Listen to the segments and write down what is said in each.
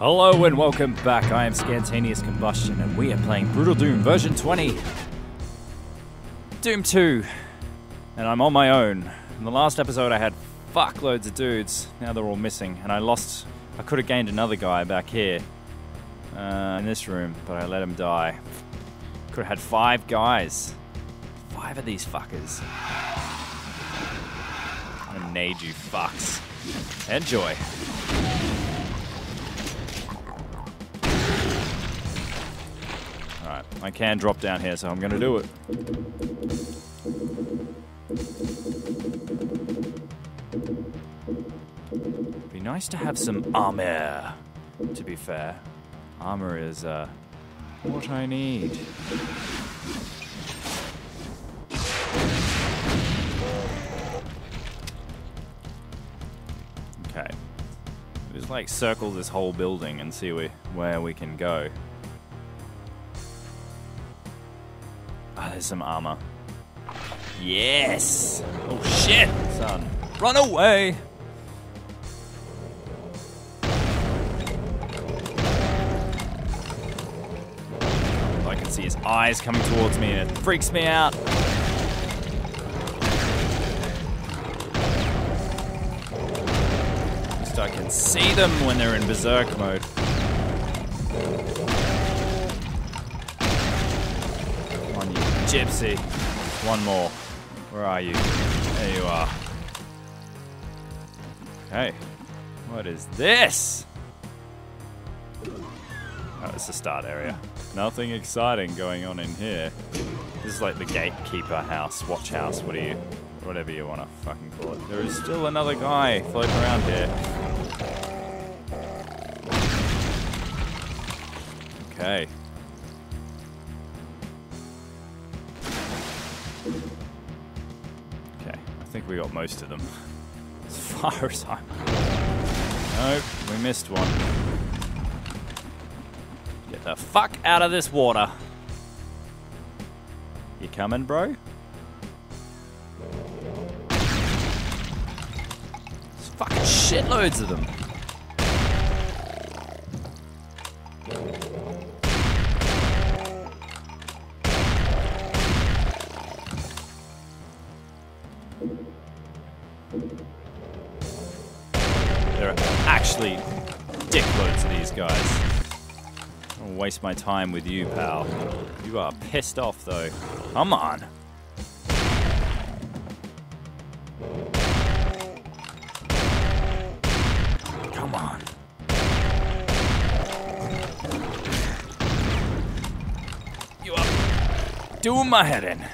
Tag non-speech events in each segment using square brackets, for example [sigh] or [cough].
Hello and welcome back. I am Scantanious Combustion and we are playing Brutal Doom version 20. Doom 2. And I'm on my own. In the last episode I had fuckloads of dudes. Now they're all missing. And I lost... I could have gained another guy back here. Uh, in this room. But I let him die. Could have had five guys. Five of these fuckers. I'm you fucks. Enjoy. I can drop down here, so I'm gonna do it. Be nice to have some armor, to be fair. Armor is, uh, what I need. Okay. Just like circle this whole building and see we, where we can go. There's some armor. Yes! Oh shit, son. Run away! I can see his eyes coming towards me and it freaks me out. At least I can see them when they're in berserk mode. Gypsy. One more. Where are you? There you are. Okay. What is this? Oh, it's the start area. Nothing exciting going on in here. This is like the gatekeeper house, watch house, what you, whatever you want to fucking call it. There is still another guy floating around here. Okay, we got most of them. [laughs] As far as I'm. Nope, we missed one. Get the fuck out of this water. You coming, bro? There's fucking shitloads of them. There are actually dickloads of these guys. I don't waste my time with you, pal. You are pissed off, though. Come on. Come on. You are doing my head in.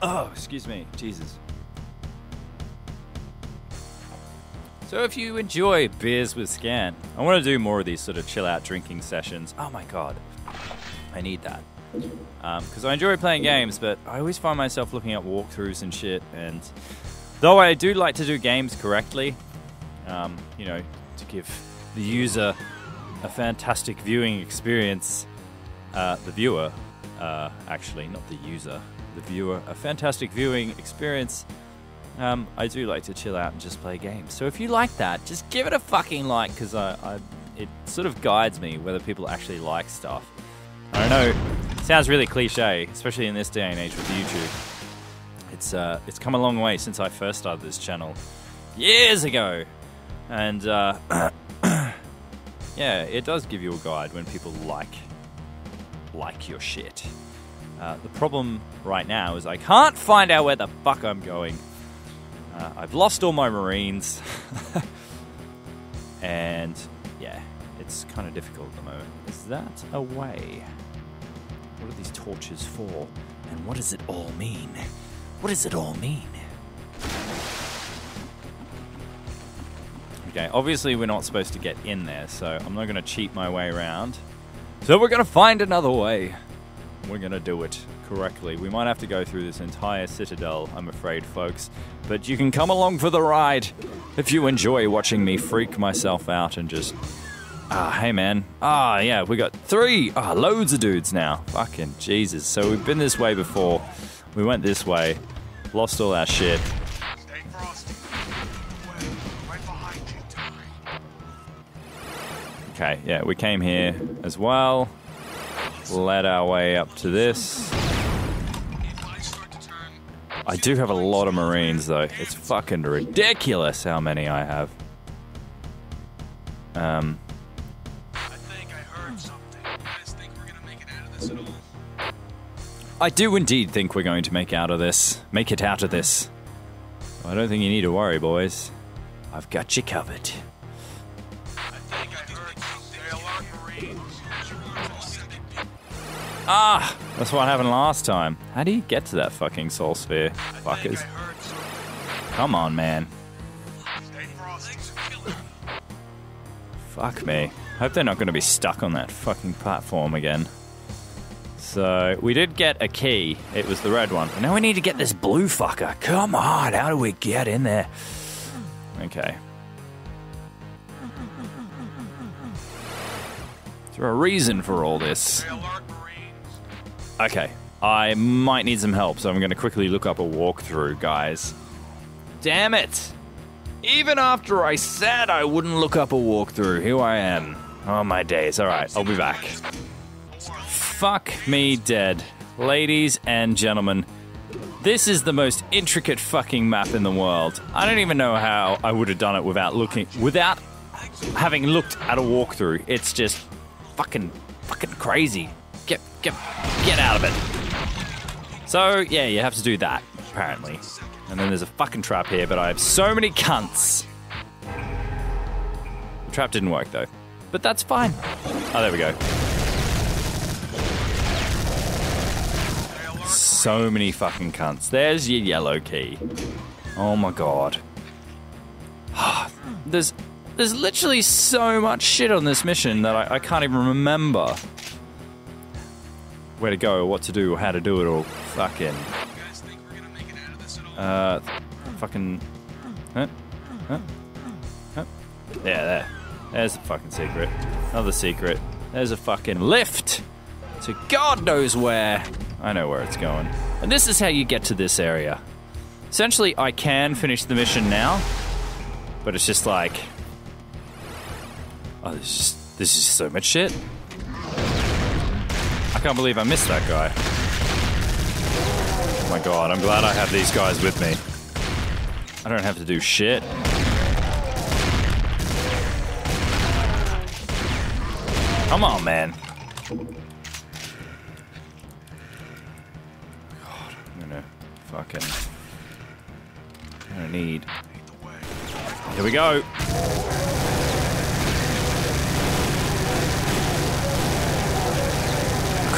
Oh, excuse me. Jesus. So if you enjoy beers with Scant, I want to do more of these sort of chill out drinking sessions. Oh my god, I need that because I enjoy playing games, but I always find myself looking at walkthroughs and shit. And though I do like to do games correctly, um, you know, to give the user a fantastic viewing experience, uh, the viewer, uh, actually, not the user, the viewer, a fantastic viewing experience. Um, I do like to chill out and just play games. So if you like that, just give it a fucking like because I, I, it sort of guides me whether people actually like stuff. I don't know. Sounds really cliche, especially in this day and age with YouTube. It's uh, it's come a long way since I first started this channel years ago, and uh, [clears throat] yeah, it does give you a guide when people like like your shit. Uh, the problem right now is I can't find out where the fuck I'm going. Uh, I've lost all my Marines. [laughs] and yeah, it's kind of difficult at the moment. Is that a way? What are these torches for? And what does it all mean? What does it all mean? Okay, obviously we're not supposed to get in there, so I'm not going to cheat my way around. So we're going to find another way. We're going to do it correctly. We might have to go through this entire citadel, I'm afraid, folks. But you can come along for the ride if you enjoy watching me freak myself out and just. Ah, hey man. Ah, yeah, we got three. Ah, loads of dudes now. Fucking Jesus. So we've been this way before. We went this way, lost all our shit. Stay frosty. Right behind you, Okay, yeah, we came here as well. Led our way up to this. I do have a lot of Marines, though. It's fucking ridiculous how many I have. Um, I do indeed think we're going to make out of this. Make it out of this. I don't think you need to worry, boys. I've got you covered. Ah! That's what happened last time. How do you get to that fucking soul sphere? Fuckers. I heard something. Come on, man. Fuck me. Hope they're not going to be stuck on that fucking platform again. So, we did get a key. It was the red one. Now we need to get this blue fucker. Come on, how do we get in there? Okay. Is there a reason for all this? Okay, I might need some help, so I'm going to quickly look up a walkthrough, guys. Damn it! Even after I said I wouldn't look up a walkthrough, here I am. Oh my days. Alright, I'll be back. Fuck me dead. Ladies and gentlemen, this is the most intricate fucking map in the world. I don't even know how I would have done it without looking, without having looked at a walkthrough. It's just fucking, fucking crazy. Get, get, get out of it. So yeah, you have to do that apparently. And then there's a fucking trap here, but I have so many cunts. The trap didn't work though, but that's fine. Oh, there we go. So many fucking cunts. There's your yellow key. Oh my god. [sighs] there's there's literally so much shit on this mission that I, I can't even remember where to go, what to do, or how to do it, or fucking all? uh fucking huh? Huh? Huh? Yeah, there. There's the fucking secret. Another secret. There's a fucking lift to God knows where. I know where it's going. And this is how you get to this area. Essentially, I can finish the mission now, but it's just like, oh, this is this is so much shit. I can't believe I missed that guy. Oh my god, I'm glad I have these guys with me. I don't have to do shit. Come on, man. God, I'm gonna fucking. I'm gonna need. Here we go.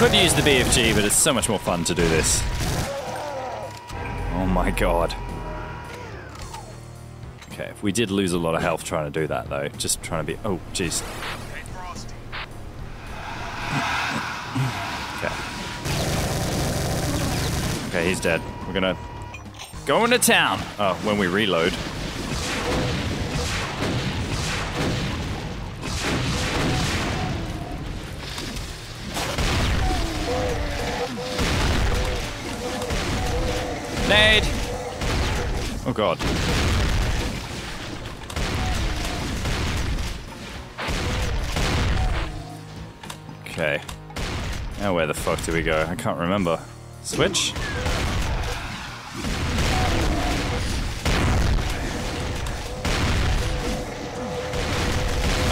Could use the BFG, but it's so much more fun to do this. Oh my god. Okay, if we did lose a lot of health trying to do that though. Just trying to be. Oh, jeez. Okay. Okay, he's dead. We're gonna go into town. Oh, when we reload. Oh god. Okay. Now where the fuck do we go? I can't remember. Switch?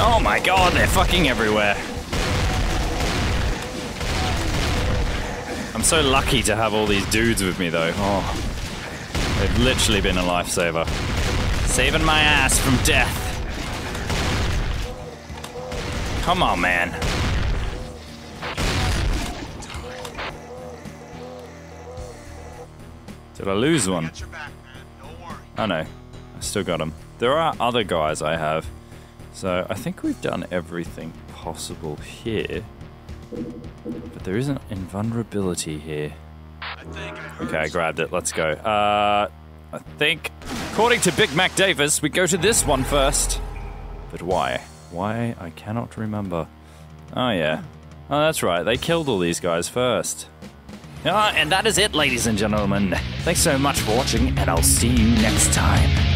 Oh my god, they're fucking everywhere. I'm so lucky to have all these dudes with me though. Oh. They've literally been a lifesaver. Saving my ass from death. Come on, man. Did I lose one? Got your back, man. Don't worry. I know. I still got them. There are other guys I have. So I think we've done everything possible here. But there is an invulnerability here. Okay, I grabbed it. Let's go. Uh, I think, according to Big Mac Davis, we go to this one first. But why? Why? I cannot remember. Oh, yeah. Oh, that's right. They killed all these guys first. Ah, and that is it, ladies and gentlemen. Thanks so much for watching, and I'll see you next time.